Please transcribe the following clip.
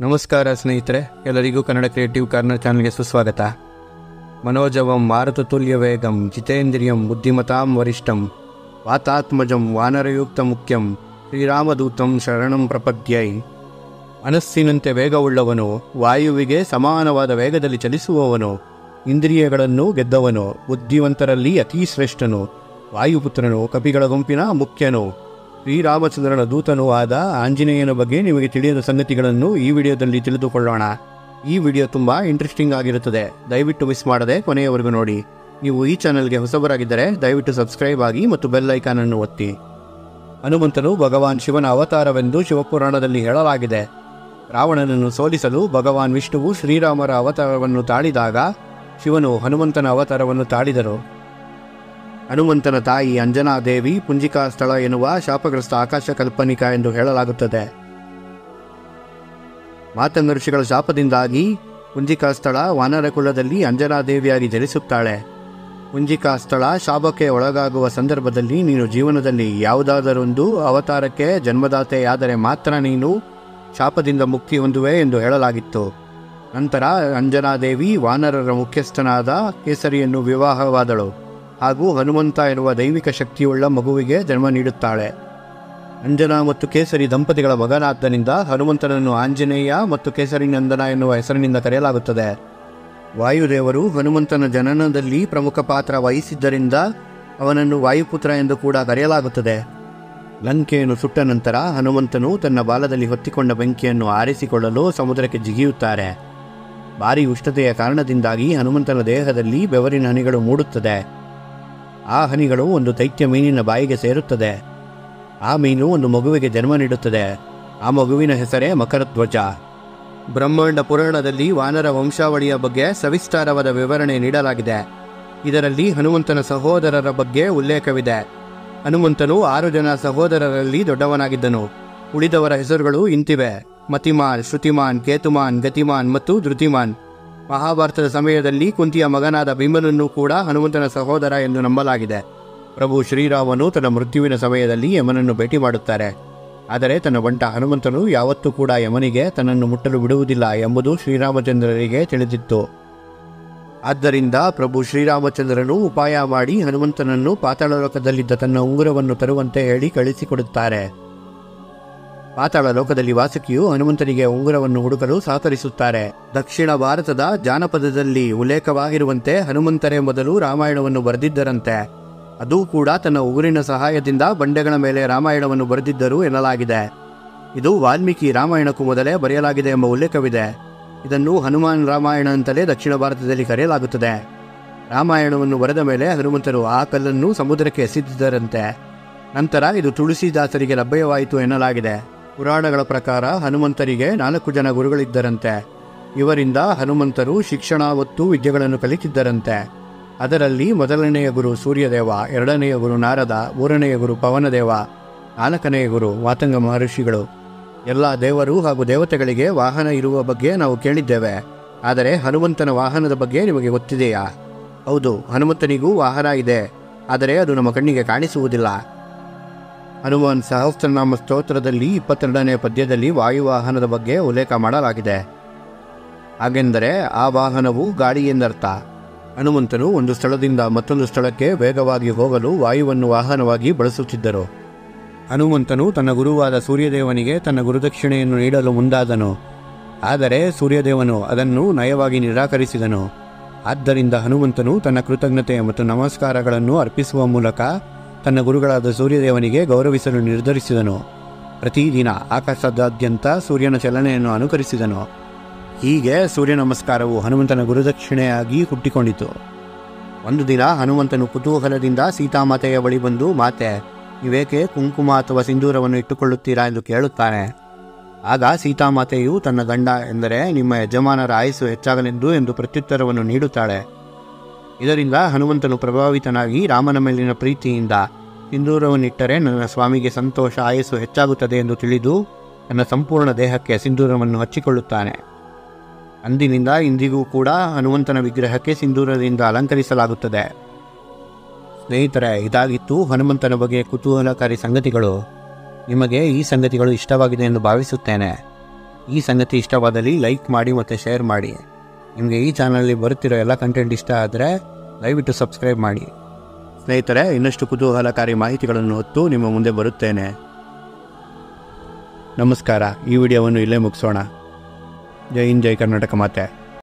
ನಮಸ್ಕಾರ ಸ್ನೇಹಿತರೆ, ಎಲ್ಲರಿಗೂ ಕನ್ನಡ ಕ್ರಿಯೇಟಿವ್ ಕಾರ್ನರ್ ಚಾನಲ್ಗೆ ಸುಸ್ವಾಗತ. ಮನೋಜವಂ ಮಾರುತತುಲ್ಯ ವೇಗಂ, ಜಿತೇಂದ್ರಿಯಂ ಬುದ್ಧಿಮತಾಂ ವರಿಷ್ಠಂ, ವಾತಾತ್ಮಜಂ ವಾನರಯುಕ್ತ ಮುಖ್ಯಂ, ಶ್ರೀರಾಮದೂತಂ ಶರಣಂ ಪ್ರಪದ್ಯೈ. ಮನಸ್ಸಿನಂತೆ ವೇಗವುಳ್ಳವನು, ವಾಯುವಿಗೆ ಸಮಾನವಾದ ವೇಗದಲ್ಲಿ ಚಲಿಸುವವನು, ಇಂದ್ರಿಯಗಳನ್ನು ಗೆದ್ದವನು, ಬುದ್ಧಿವಂತರಲ್ಲಿ ಅತೀ ಶ್ರೇಷ್ಠನು ವಾಯುಪುತ್ರನು ಕಪಿಗಳ ಗುಂಪಿನ ಮುಖ್ಯನು. ಶ್ರೀರಾಮಚಂದ್ರನ ದೂತನೂ ಆದ ಆಂಜನೇಯನ ಬಗ್ಗೆ ನಿಮಗೆ ತಿಳಿಯದ ಸಂಗತಿಗಳನ್ನು ಈ ವಿಡಿಯೋದಲ್ಲಿ ತಿಳಿದುಕೊಳ್ಳೋಣ. ಈ ವಿಡಿಯೋ ತುಂಬ ಇಂಟ್ರೆಸ್ಟಿಂಗ್ ಆಗಿರುತ್ತದೆ. ದಯವಿಟ್ಟು ಮಿಸ್ ಮಾಡದೆ ಕೊನೆಯವರೆಗೂ ನೋಡಿ. ನೀವು ಈ ಚಾನಲ್ಗೆ ಹೊಸಬರಾಗಿದ್ದರೆ ದಯವಿಟ್ಟು ಸಬ್ಸ್ಕ್ರೈಬ್ ಆಗಿ ಮತ್ತು ಬೆಲ್ ಐಕಾನ್ ಅನ್ನು ಒತ್ತಿ. ಹನುಮಂತನು ಭಗವಾನ್ ಶಿವನ ಅವತಾರವೆಂದು ಶಿವಪುರಾಣದಲ್ಲಿ ಹೇಳಲಾಗಿದೆ. ರಾವಣನನ್ನು ಸೋಲಿಸಲು ಭಗವಾನ್ ವಿಷ್ಣುವು ಶ್ರೀರಾಮರ ಅವತಾರವನ್ನು ತಾಳಿದಾಗ ಶಿವನು ಹನುಮಂತನ ಅವತಾರವನ್ನು ತಾಳಿದರು. ಹನುಮಂತನ ತಾಯಿ ಅಂಜನಾದೇವಿ ಪುಂಜಿಕಾ ಸ್ಥಳ ಎನ್ನುವ ಶಾಪಗ್ರಸ್ತ ಆಕಾಶ ಕಲ್ಪನಿಕ ಎಂದು ಹೇಳಲಾಗುತ್ತದೆ. ಮಾತಂಗ ಋಷಿಗಳ ಶಾಪದಿಂದಾಗಿ ಪುಂಜಿಕಾ ಸ್ಥಳ ವಾನರ ಕುಲದಲ್ಲಿ ಅಂಜನಾದೇವಿಯಾಗಿ ಜನಿಸುತ್ತಾಳೆ. ಪುಂಜಿಕಾ ಸ್ಥಳ ಶಾಪಕ್ಕೆ ಒಳಗಾಗುವ ಸಂದರ್ಭದಲ್ಲಿ ನೀನು ಜೀವನದಲ್ಲಿ ಯಾವುದಾದರೊಂದು ಅವತಾರಕ್ಕೆ ಜನ್ಮದಾತೆಯಾದರೆ ಮಾತ್ರ ನೀನು ಶಾಪದಿಂದ ಮುಕ್ತಿ ಹೊಂದುವೆ ಎಂದು ಹೇಳಲಾಗಿತ್ತು. ನಂತರ ಅಂಜನಾದೇವಿ ವಾನರರ ಮುಖ್ಯಸ್ಥನಾದ ಕೇಸರಿಯನ್ನು ವಿವಾಹವಾದಳು. ಹಾಗೂ ಹನುಮಂತ ಎನ್ನುವ ದೈವಿಕ ಶಕ್ತಿಯುಳ್ಳ ಮಗುವಿಗೆ ಜನ್ಮ ನೀಡುತ್ತಾಳೆ. ಅಂಜನಾ ಮತ್ತು ಕೇಸರಿ ದಂಪತಿಗಳ ಮಗನಾದ್ದರಿಂದ ಹನುಮಂತನನ್ನು ಆಂಜನೇಯ ಮತ್ತು ಕೇಸರಿ ನಂದನ ಎನ್ನುವ ಹೆಸರಿನಿಂದ ಕರೆಯಲಾಗುತ್ತದೆ. ವಾಯುದೇವರು ಹನುಮಂತನ ಜನನದಲ್ಲಿ ಪ್ರಮುಖ ಪಾತ್ರ ವಹಿಸಿದ್ದರಿಂದ ಅವನನ್ನು ವಾಯುಪುತ್ರ ಎಂದು ಕೂಡ ಕರೆಯಲಾಗುತ್ತದೆ. ಲಂಕೆಯನ್ನು ಸುಟ್ಟ ನಂತರ ಹನುಮಂತನು ತನ್ನ ಬಾಲದಲ್ಲಿ ಹೊತ್ತಿಕೊಂಡ ಬೆಂಕಿಯನ್ನು ಆರಿಸಿಕೊಳ್ಳಲು ಸಮುದ್ರಕ್ಕೆ ಜಿಗಿಯುತ್ತಾರೆ. ಭಾರಿ ಉಷ್ಣತೆಯ ಕಾರಣದಿಂದಾಗಿ ಹನುಮಂತನ ದೇಹದಲ್ಲಿ ಬೆವರಿನ ಹನಿಗಳು ಮೂಡುತ್ತದೆ. ಆ ಹನಿಗಳು ಒಂದು ದೈತ್ಯ ಮೀನಿನ ಬಾಯಿಗೆ ಸೇರುತ್ತದೆ. ಆ ಮೀನು ಒಂದು ಮಗುವಿಗೆ ಜನ್ಮ ನೀಡುತ್ತದೆ. ಆ ಮಗುವಿನ ಹೆಸರೇ ಮಕರಧ್ವಜ. ಬ್ರಹ್ಮಾಂಡ ಪುರಾಣದಲ್ಲಿ ವಾನರ ವಂಶಾವಳಿಯ ಬಗ್ಗೆ ಸವಿಸ್ತಾರವಾದ ವಿವರಣೆ ನೀಡಲಾಗಿದೆ. ಇದರಲ್ಲಿ ಹನುಮಂತನ ಸಹೋದರರ ಬಗ್ಗೆ ಉಲ್ಲೇಖವಿದೆ. ಹನುಮಂತನು ಆರು ಜನ ಸಹೋದರರಲ್ಲಿ ದೊಡ್ಡವನಾಗಿದ್ದನು. ಉಳಿದವರ ಹೆಸರುಗಳು ಇಂತಿವೆ. ಮತಿಮಾನ್, ಶ್ರುತಿಮಾನ್, ಕೇತುಮಾನ್, ಗತಿಮಾನ್ ಮತ್ತು ಧೃತಿಮಾನ್. ಮಹಾಭಾರತದ ಸಮಯದಲ್ಲಿ ಕುಂತಿಯ ಮಗನಾದ ಭೀಮನನ್ನು ಕೂಡ ಹನುಮಂತನ ಸಹೋದರ ಎಂದು ನಂಬಲಾಗಿದೆ. ಪ್ರಭು ಶ್ರೀರಾಮನು ತನ್ನ ಮೃತ್ಯುವಿನ ಸಮಯದಲ್ಲಿ ಯಮನನ್ನು ಭೇಟಿ ಮಾಡುತ್ತಾರೆ. ಆದರೆ ತನ್ನ ಬಂಟ ಹನುಮಂತನು ಯಾವತ್ತೂ ಕೂಡ ಯಮನಿಗೆ ತನ್ನನ್ನು ಮುಟ್ಟಲು ಬಿಡುವುದಿಲ್ಲ ಎಂಬುದು ಶ್ರೀರಾಮಚಂದ್ರರಿಗೆ ತಿಳಿದಿತ್ತು. ಆದ್ದರಿಂದ ಪ್ರಭು ಶ್ರೀರಾಮಚಂದ್ರನು ಉಪಾಯ ಮಾಡಿ ಹನುಮಂತನನ್ನು ಪಾತಾಳ ಲೋಕದಲ್ಲಿದ್ದ ತನ್ನ ಉಂಗುರವನ್ನು ತರುವಂತೆ ಹೇಳಿ ಕಳಿಸಿಕೊಡುತ್ತಾರೆ. ಪಾತಾಳ ಲೋಕದಲ್ಲಿ ವಾಸುಕಿಯು ಹನುಮಂತನಿಗೆ ಉಂಗುರವನ್ನು ಹುಡುಕಲು ಸಹಕರಿಸುತ್ತಾರೆ. ದಕ್ಷಿಣ ಭಾರತದ ಜಾನಪದದಲ್ಲಿ ಉಲ್ಲೇಖವಾಗಿರುವಂತೆ ಹನುಮಂತರೇ ಮೊದಲು ರಾಮಾಯಣವನ್ನು ಬರೆದಿದ್ದರಂತೆ. ಅದು ಕೂಡ ತನ್ನ ಉಗುರಿನ ಸಹಾಯದಿಂದ ಬಂಡೆಗಳ ಮೇಲೆ ರಾಮಾಯಣವನ್ನು ಬರೆದಿದ್ದರು ಎನ್ನಲಾಗಿದೆ. ಇದು ವಾಲ್ಮೀಕಿ ರಾಮಾಯಣಕ್ಕೂ ಮೊದಲೇ ಬರೆಯಲಾಗಿದೆ ಎಂಬ ಉಲ್ಲೇಖವಿದೆ. ಇದನ್ನು ಹನುಮಾನ್ ರಾಮಾಯಣ ಅಂತಲೇ ದಕ್ಷಿಣ ಭಾರತದಲ್ಲಿ ಕರೆಯಲಾಗುತ್ತದೆ. ರಾಮಾಯಣವನ್ನು ಬರೆದ ಮೇಲೆ ಹನುಮಂತರು ಆ ಕಲ್ಲನ್ನು ಸಮುದ್ರಕ್ಕೆ ಎಸೆದಿದ್ದರಂತೆ. ನಂತರ ಇದು ತುಳಸಿದಾಸರಿಗೆ ಲಭ್ಯವಾಯಿತು ಎನ್ನಲಾಗಿದೆ. ಪುರಾಣಗಳ ಪ್ರಕಾರ ಹನುಮಂತರಿಗೆ ನಾಲ್ಕು ಜನ ಗುರುಗಳಿದ್ದರಂತೆ. ಇವರಿಂದ ಹನುಮಂತರು ಶಿಕ್ಷಣ, ಒತ್ತು, ವಿದ್ಯೆಗಳನ್ನು ಕಲಿತಿದ್ದರಂತೆ. ಅದರಲ್ಲಿ ಮೊದಲನೆಯ ಗುರು ಸೂರ್ಯದೇವ, ಎರಡನೆಯ ಗುರು ನಾರದ, ಮೂರನೆಯ ಗುರು ಪವನದೇವ, ನಾಲ್ಕನೆಯ ಗುರು ವಾತಂಗ ಮಹರ್ಷಿಗಳು. ಎಲ್ಲ ದೇವರು ಹಾಗೂ ದೇವತೆಗಳಿಗೆ ವಾಹನ ಇರುವ ಬಗ್ಗೆ ನಾವು ಕೇಳಿದ್ದೇವೆ. ಆದರೆ ಹನುಮಂತನ ವಾಹನದ ಬಗ್ಗೆ ನಿಮಗೆ ಗೊತ್ತಿದೆಯಾ? ಹೌದು, ಹನುಮಂತನಿಗೂ ವಾಹನ ಇದೆ. ಆದರೆ ಅದು ನಮ್ಮ ಕಣ್ಣಿಗೆ ಕಾಣಿಸುವುದಿಲ್ಲ. ಹನುಮಾನ್ ಸಹಸ್ರನಾಮ ಸ್ತೋತ್ರದಲ್ಲಿ ಇಪ್ಪತ್ತೆರಡನೇ ಪದ್ಯದಲ್ಲಿ ವಾಯುವಾಹನದ ಬಗ್ಗೆ ಉಲ್ಲೇಖ ಮಾಡಲಾಗಿದೆ. ಹಾಗೆಂದರೆ ಆ ವಾಹನವು ಗಾಡಿ ಎಂದರ್ಥ ಹನುಮಂತನು ಒಂದು ಸ್ಥಳದಿಂದ ಮತ್ತೊಂದು ಸ್ಥಳಕ್ಕೆ ವೇಗವಾಗಿ ಹೋಗಲು ವಾಯುವನ್ನು ವಾಹನವಾಗಿ ಬಳಸುತ್ತಿದ್ದರು. ಹನುಮಂತನು ತನ್ನ ಗುರುವಾದ ಸೂರ್ಯದೇವನಿಗೆ ತನ್ನ ಗುರುದಕ್ಷಿಣೆಯನ್ನು ನೀಡಲು ಮುಂದಾದನು. ಆದರೆ ಸೂರ್ಯದೇವನು ಅದನ್ನು ನಯವಾಗಿ ನಿರಾಕರಿಸಿದನು. ಆದ್ದರಿಂದ ಹನುಮಂತನು ತನ್ನ ಕೃತಜ್ಞತೆ ಮತ್ತು ನಮಸ್ಕಾರಗಳನ್ನು ಅರ್ಪಿಸುವ ಮೂಲಕ ತನ್ನ ಗುರುಗಳಾದ ಸೂರ್ಯದೇವನಿಗೆ ಗೌರವಿಸಲು ನಿರ್ಧರಿಸಿದನು. ಪ್ರತಿದಿನ ಆಕಾಶದಾದ್ಯಂತ ಸೂರ್ಯನ ಚಲನೆಯನ್ನು ಅನುಕರಿಸಿದನು. ಹೀಗೆ ಸೂರ್ಯ ನಮಸ್ಕಾರವು ಹನುಮಂತನ ಗುರುದಕ್ಷಿಣೆಯಾಗಿ ಹುಟ್ಟಿಕೊಂಡಿತು. ಒಂದು ದಿನ ಹನುಮಂತನು ಕುತೂಹಲದಿಂದ ಸೀತಾಮಾತೆಯ ಬಳಿ ಬಂದು, ಮಾತೆ, ನೀವೇಕೆ ಕುಂಕುಮ ಅಥವಾ ಸಿಂಧೂರವನ್ನು ಇಟ್ಟುಕೊಳ್ಳುತ್ತೀರಾ ಎಂದು ಕೇಳುತ್ತಾನೆ. ಆಗ ಸೀತಾಮಾತೆಯು ತನ್ನ ಗಂಡ ಎಂದರೆ ನಿಮ್ಮ ಯಜಮಾನರ ಆಯಸ್ಸು ಹೆಚ್ಚಾಗಲೆಂದು ಎಂದು ಪ್ರತ್ಯುತ್ತರವನ್ನು ನೀಡುತ್ತಾಳೆ. ಇದರಿಂದ ಹನುಮಂತನು ಪ್ರಭಾವಿತನಾಗಿ ರಾಮನ ಮೇಲಿನ ಪ್ರೀತಿಯಿಂದ ಸಿಂಧೂರವನ್ನಿಟ್ಟರೆ ನನ್ನ ಸ್ವಾಮಿಗೆ ಸಂತೋಷ, ಆಯಸ್ಸು ಹೆಚ್ಚಾಗುತ್ತದೆ ಎಂದು ತಿಳಿದು ನನ್ನ ಸಂಪೂರ್ಣ ದೇಹಕ್ಕೆ ಸಿಂಧೂರವನ್ನು ಹಚ್ಚಿಕೊಳ್ಳುತ್ತಾನೆ. ಅಂದಿನಿಂದ ಇಂದಿಗೂ ಕೂಡ ಹನುಮಂತನ ವಿಗ್ರಹಕ್ಕೆ ಸಿಂಧೂರದಿಂದ ಅಲಂಕರಿಸಲಾಗುತ್ತದೆ. ಸ್ನೇಹಿತರೆ, ಇದಾಗಿತ್ತು ಹನುಮಂತನ ಬಗ್ಗೆ ಕುತೂಹಲಕಾರಿ ಸಂಗತಿಗಳು. ನಿಮಗೆ ಈ ಸಂಗತಿಗಳು ಇಷ್ಟವಾಗಿದೆ ಎಂದು ಭಾವಿಸುತ್ತೇನೆ. ಈ ಸಂಗತಿ ಇಷ್ಟವಾದಲ್ಲಿ ಲೈಕ್ ಮಾಡಿ ಮತ್ತು ಶೇರ್ ಮಾಡಿ. ನಿಮಗೆ ಈ ಚಾನಲಲ್ಲಿ ಬರುತ್ತಿರೋ ಎಲ್ಲ ಕಂಟೆಂಟ್ ಇಷ್ಟ ಆದರೆ ದಯವಿಟ್ಟು ಸಬ್ಸ್ಕ್ರೈಬ್ ಮಾಡಿ. ಸ್ನೇಹಿತರೆ, ಇನ್ನಷ್ಟು ಕುತೂಹಲಕಾರಿ ಮಾಹಿತಿಗಳನ್ನು ಹೊತ್ತು ನಿಮ್ಮ ಮುಂದೆ ಬರುತ್ತೇನೆ. ನಮಸ್ಕಾರ, ಈ ವಿಡಿಯೋವನ್ನು ಇಲ್ಲೇ ಮುಗಿಸೋಣ. ಜೈ ಹಿಂದ್, ಜೈ ಕರ್ನಾಟಕ ಮಾತೆ.